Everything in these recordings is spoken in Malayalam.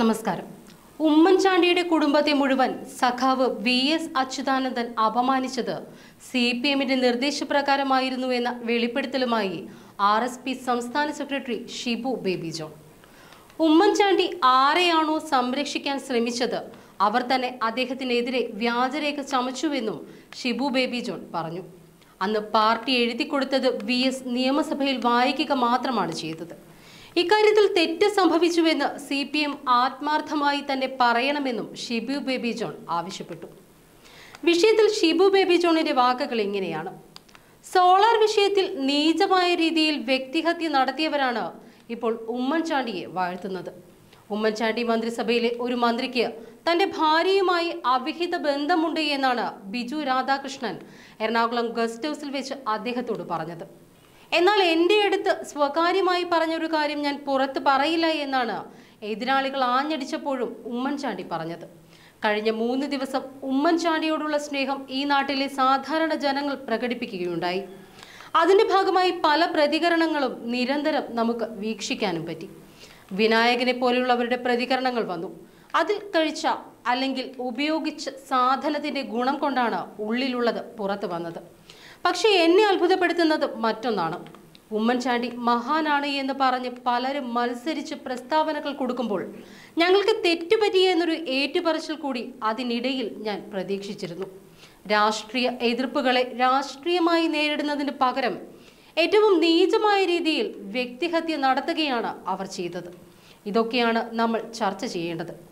നമസ്കാരം. ഉമ്മൻചാണ്ടിയുടെ കുടുംബത്തെ മുഴുവൻ സഖാവ് വി എസ് അച്യുതാനന്ദൻ അപമാനിച്ചത് സി പി എമ്മിന്റെ നിർദ്ദേശപ്രകാരമായിരുന്നു എന്ന വെളിപ്പെടുത്തലുമായി ആർ എസ് പി സംസ്ഥാന സെക്രട്ടറി ഷിബു ബേബി ജോൺ. ഉമ്മൻചാണ്ടി ആരെയാണോ സംരക്ഷിക്കാൻ ശ്രമിച്ചത്? അവർ തന്നെ അദ്ദേഹത്തിനെതിരെ വ്യാജരേഖ ചമച്ചുവെന്നും ഷിബു ബേബി ജോൺ പറഞ്ഞു. അന്ന് പാർട്ടി എഴുതി കൊടുത്തത് വി എസ് നിയമസഭയിൽ വായിക്കുക മാത്രമാണ് ചെയ്തത്. ഇക്കാര്യത്തിൽ തെറ്റ് സംഭവിച്ചുവെന്ന് സി പി എം ആത്മാർത്ഥമായി തന്നെ പറയണമെന്നും ഷിബു ബേബി ജോൺ ആവശ്യപ്പെട്ടു. വിഷയത്തിൽ ഷിബു ബേബി ജോണിന്റെ വാക്കുകൾ ഇങ്ങനെയാണ്. സോളാർ വിഷയത്തിൽ നീചമായ രീതിയിൽ വ്യക്തിഹത്യ നടത്തിയവരാണ് ഇപ്പോൾ ഉമ്മൻചാണ്ടിയെ വാഴ്ത്തുന്നത്. ഉമ്മൻചാണ്ടി മന്ത്രിസഭയിലെ ഒരു മന്ത്രിക്ക് തന്റെ ഭാര്യയുമായി അവിഹിത ബന്ധമുണ്ട് എന്നാണ് ബിജു രാധാകൃഷ്ണൻ എറണാകുളം ഗസ്റ്റ് ഹൗസിൽ വെച്ച് അദ്ദേഹത്തോട് പറഞ്ഞത്. എന്നാൽ എന്റെ അടുത്ത് സ്വകാര്യമായി പറഞ്ഞൊരു കാര്യം ഞാൻ പുറത്ത് പറയില്ല എന്നാണ് എതിരാളികൾ ആഞ്ഞടിച്ചപ്പോഴും ഉമ്മൻചാണ്ടി പറഞ്ഞത്. കഴിഞ്ഞ മൂന്ന് ദിവസം ഉമ്മൻചാണ്ടിയോടുള്ള സ്നേഹം ഈ നാട്ടിലെ സാധാരണ ജനങ്ങൾ പ്രകടിപ്പിക്കുകയുണ്ടായി. അതിന്റെ ഭാഗമായി പല പ്രതികരണങ്ങളും നിരന്തരം നമുക്ക് വീക്ഷിക്കാനും പറ്റി. വിനായകനെ പോലെയുള്ളവരുടെ പ്രതികരണങ്ങൾ വന്നു. അതിൽ കഴിച്ച അല്ലെങ്കിൽ ഉപയോഗിച്ച സാധനത്തിന്റെ ഗുണം കൊണ്ടാണ് ഉള്ളിലുള്ളത് പുറത്തു വന്നത്. പക്ഷേ എന്നെ അത്ഭുതപ്പെടുത്തുന്നത് മറ്റൊന്നാണ്. ഉമ്മൻചാണ്ടി മഹാനാണ് എന്ന് പറഞ്ഞ് പലരും മത്സരിച്ച് പ്രസ്താവനകൾ കൊടുക്കുമ്പോൾ ഞങ്ങൾക്ക് തെറ്റുപറ്റി എന്നൊരു ഏറ്റുപറച്ചിൽ കൂടി അതിനിടയിൽ ഞാൻ പ്രതീക്ഷിച്ചിരുന്നു. രാഷ്ട്രീയ എതിർപ്പുകളെ രാഷ്ട്രീയമായി നേരിടുന്നതിന് പകരം ഏറ്റവും നീചമായ രീതിയിൽ വ്യക്തിഹത്യ നടത്തുകയാണ് അവർ ചെയ്തത്. ഇതൊക്കെയാണ് നമ്മൾ ചർച്ച ചെയ്യേണ്ടത്.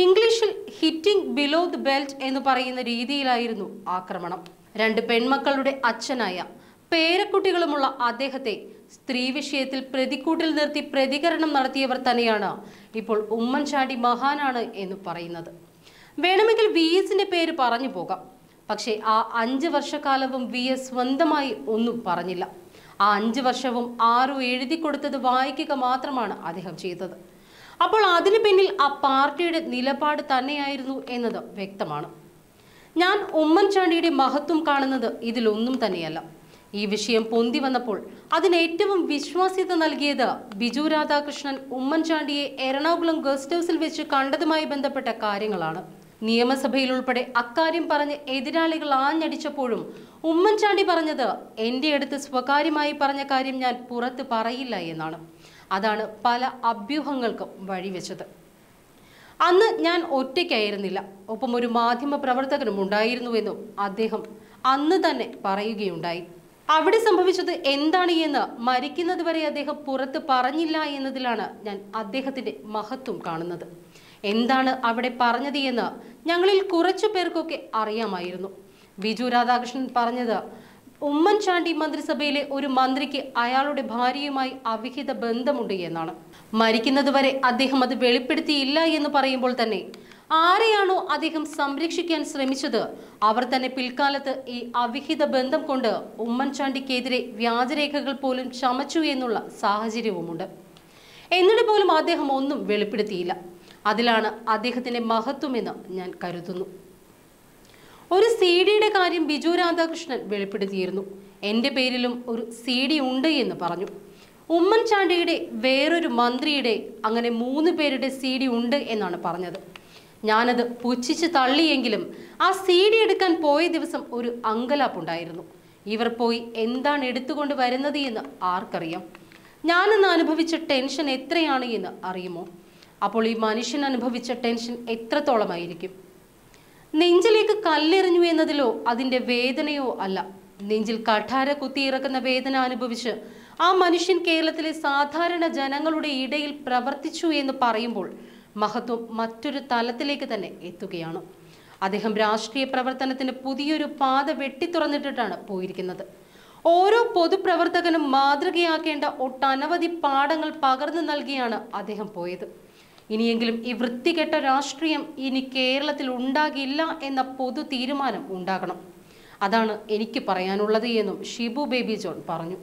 ഇംഗ്ലീഷിൽ ഹിറ്റിംഗ് ബിലോ ദി ബെൽറ്റ് എന്ന് പറയുന്ന രീതിയിലായിരുന്നു ആക്രമണം. രണ്ട് പെൺമക്കളുടെ അച്ഛനായ പേരക്കുട്ടികളുമുള്ള അദ്ദേഹത്തെ സ്ത്രീ വിഷയത്തിൽ പ്രതിക്കൂട്ടിൽ നിർത്തി പ്രതികരണം നടത്തിയവർ തന്നെയാണ് ഇപ്പോൾ ഉമ്മൻചാണ്ടി മഹാനാണ് എന്ന് പറയുന്നത്. വേണമെങ്കിൽ വി എസിന്റെ പേര് പറഞ്ഞു പോകാം. പക്ഷേ ആ അഞ്ച് വർഷക്കാലവും വി എസ് സ്വന്തമായി ഒന്നും പറഞ്ഞില്ല. ആ അഞ്ച് വർഷവും ആരും എഴുതി കൊടുത്തത് വായിക്കുക മാത്രമാണ് അദ്ദേഹം ചെയ്തത്. അപ്പോൾ അതിനു പിന്നിൽ ആ പാർട്ടിയുടെ നിലപാട് തന്നെയായിരുന്നു എന്നത് വ്യക്തമാണ്. ഞാൻ ഉമ്മൻചാണ്ടിയുടെ മഹത്വം കാണുന്നത് ഇതിലൊന്നും തന്നെയല്ല. ഈ വിഷയം പൊന്തി വന്നപ്പോൾ അതിന് ഏറ്റവും വിശ്വാസ്യത നൽകിയത് ബിജു രാധാകൃഷ്ണൻ ഉമ്മൻചാണ്ടിയെ എറണാകുളം ഗസ്റ്റ് ഹൗസിൽ വെച്ച് കണ്ടതുമായി ബന്ധപ്പെട്ട കാര്യങ്ങളാണ്. നിയമസഭയിൽ ഉൾപ്പെടെ അക്കാര്യം പറഞ്ഞ് എതിരാളികൾ ആഞ്ഞടിച്ചപ്പോഴും ഉമ്മൻചാണ്ടി പറഞ്ഞത് എന്റെ അടുത്ത് സ്വകാര്യമായി പറഞ്ഞ കാര്യം ഞാൻ പുറത്ത് പറയില്ല എന്നാണ്. അതാണ് പല അഭ്യൂഹങ്ങൾക്കും വഴിവെച്ചത് അന്ന് ഞാൻ ഒറ്റയ്ക്കായിരുന്നില്ല. ഒപ്പം ഒരു മാധ്യമ പ്രവർത്തകനും ഉണ്ടായിരുന്നുവെന്നും അദ്ദേഹം അന്ന് തന്നെ പറയുകയുണ്ടായി. അവിടെ സംഭവിച്ചത് എന്താണ് എന്ന് മരിക്കുന്നത് വരെ അദ്ദേഹം പുറത്ത് പറഞ്ഞില്ല എന്നതിലാണ് ഞാൻ അദ്ദേഹത്തിന്റെ മഹത്വം കാണുന്നത്. എന്താണ് അവിടെ പറഞ്ഞത് എന്ന് ഞങ്ങളിൽ കുറച്ചു പേർക്കൊക്കെ അറിയാമായിരുന്നു. വിജു രാധാകൃഷ്ണൻ പറഞ്ഞത് ഉമ്മൻചാണ്ടി മന്ത്രിസഭയിലെ ഒരു മന്ത്രിക്ക് അയാളുടെ ഭാര്യയുമായി അവിഹിത ബന്ധമുണ്ട് എന്നാണ്. മരിക്കുന്നതുവരെ അദ്ദേഹം അത് വെളിപ്പെടുത്തിയില്ല എന്ന് പറയുമ്പോൾ തന്നെ ആരെയാണോ അദ്ദേഹം സംരക്ഷിക്കാൻ ശ്രമിച്ചത്? അവർ തന്നെ പിൽക്കാലത്ത് ഈ അവിഹിത ബന്ധം കൊണ്ട് ഉമ്മൻചാണ്ടിക്കെതിരെ വ്യാജരേഖകൾ പോലും ചമച്ചു എന്നുള്ള സാഹചര്യവുമുണ്ട്. എന്നിട്ട് പോലും അദ്ദേഹം ഒന്നും വെളിപ്പെടുത്തിയില്ല. അതിലാണ് അദ്ദേഹത്തിന്റെ മഹത്വമെന്ന് ഞാൻ കരുതുന്നു. ഒരു സി ഡിയുടെ കാര്യം ബിജു രാധാകൃഷ്ണൻ വെളിപ്പെടുത്തിയിരുന്നു. എന്റെ പേരിലും ഒരു സി ഡി ഉണ്ട് എന്ന് പറഞ്ഞു. ഉമ്മൻചാണ്ടിയുടെ വേറൊരു മന്ത്രിയുടെ അങ്ങനെ മൂന്ന് പേരുടെ സി ഡി ഉണ്ട് എന്നാണ് പറഞ്ഞത്. ഞാനത് പുച്ഛിച്ച് തള്ളിയെങ്കിലും ആ സി ഡി എടുക്കാൻ പോയ ദിവസം ഒരു അങ്കലാപ്പുണ്ടായിരുന്നു. ഇവർ പോയി എന്താണ് എടുത്തുകൊണ്ട് വരുന്നത് എന്ന് ആർക്കറിയാം. ഞാനിന്ന് അനുഭവിച്ച ടെൻഷൻ എത്രയാണ് എന്ന് അറിയുമോ? അപ്പോൾ ഈ മനുഷ്യൻ അനുഭവിച്ച ടെൻഷൻ എത്രത്തോളമായിരിക്കും? നെഞ്ചിലേക്ക് കല്ലെറിഞ്ഞു എന്നതിലോ അതിന്റെ വേദനയോ അല്ല. നെഞ്ചിൽ കഠാര കുത്തിയിറക്കുന്ന വേദന അനുഭവിച്ച് ആ മനുഷ്യൻ കേരളത്തിലെ സാധാരണ ജനങ്ങളുടെ ഇടയിൽ പ്രവർത്തിച്ചു എന്ന് പറയുമ്പോൾ മഹത്വം മറ്റൊരു തലത്തിലേക്ക് തന്നെ എത്തുകയാണ്. അദ്ദേഹം രാഷ്ട്രീയ പ്രവർത്തനത്തിന് പുതിയൊരു പാത വെട്ടിത്തുറന്നിട്ടിട്ടാണ് പോയിരിക്കുന്നത്. ഓരോ പൊതുപ്രവർത്തകനും മാതൃകയാക്കേണ്ട ഒട്ടനവധി പാഠങ്ങൾ പകർന്നു നൽകിയാണ് അദ്ദേഹം പോയത്. ഇനിയെങ്കിലും ഈ വൃത്തികെട്ട രാഷ്ട്രീയം ഇനി കേരളത്തിൽ ഉണ്ടാകില്ല എന്ന പൊതു തീരുമാനം ഉണ്ടാകണം. അതാണ് എനിക്ക് പറയാനുള്ളത് എന്നും ഷിബു ബേബി ജോൺ പറഞ്ഞു.